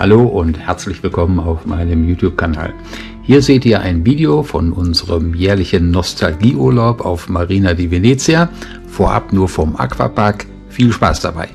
Hallo und herzlich willkommen auf meinem YouTube-Kanal. Hier seht ihr ein Video von unserem jährlichen Nostalgieurlaub auf Marina di Venezia. Vorab nur vom Aquapark. Viel Spaß dabei!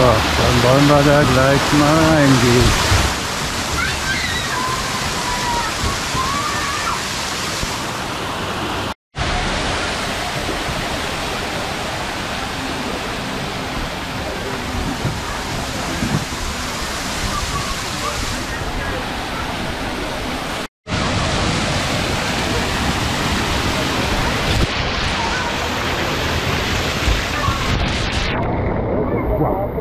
Dann wollen wir da gleich mal reingehen. Oh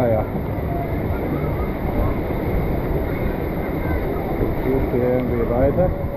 weia. Jetzt geht's hier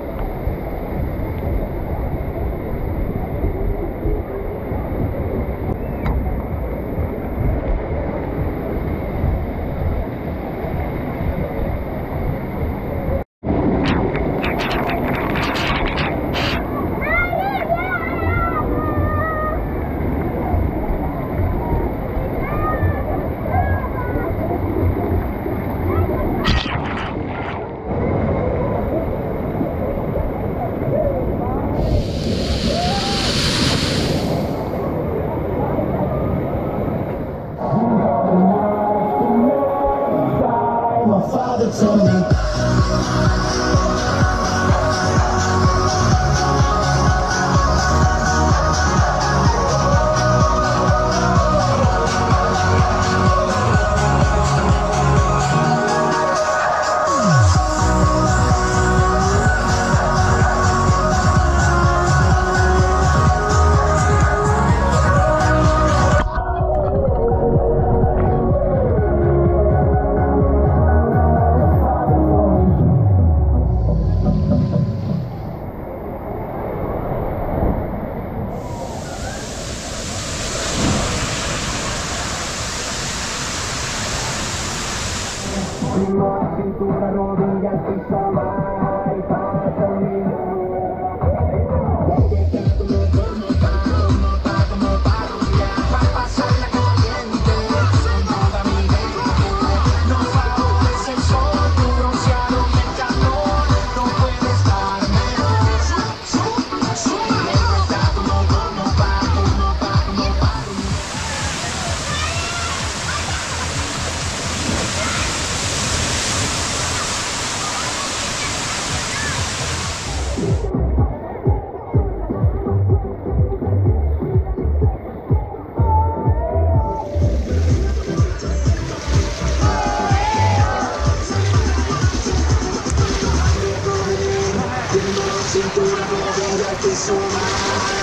Hemos escrito rodilla que se va y pasa Cintura, não vem aqui somar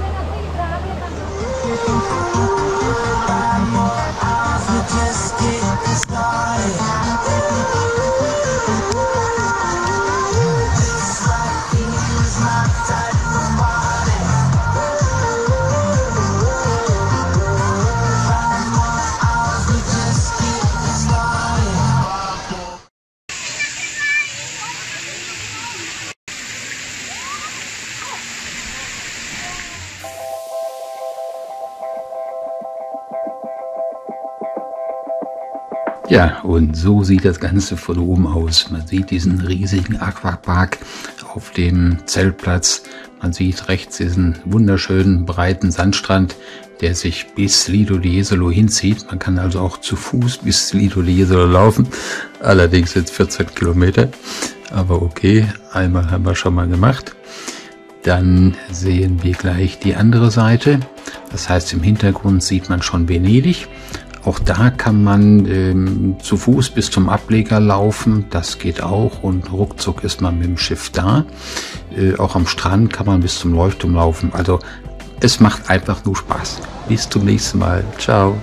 Ja, und so sieht das Ganze von oben aus. Man sieht diesen riesigen Aquapark auf dem Zeltplatz. Man sieht rechts diesen wunderschönen breiten Sandstrand, der sich bis Lido di Jesolo hinzieht. Man kann also auch zu Fuß bis Lido di Jesolo laufen. Allerdings jetzt 14 Kilometer. Aber okay, einmal haben wir schon mal gemacht. Dann sehen wir gleich die andere Seite. Das heißt, im Hintergrund sieht man schon Venedig. Auch da kann man ähm, zu Fuß bis zum Ableger laufen, das geht auch und ruckzuck ist man mit dem Schiff da. Äh, auch am Strand kann man bis zum Leuchtturm laufen. Also es macht einfach nur Spaß. Bis zum nächsten Mal. Ciao.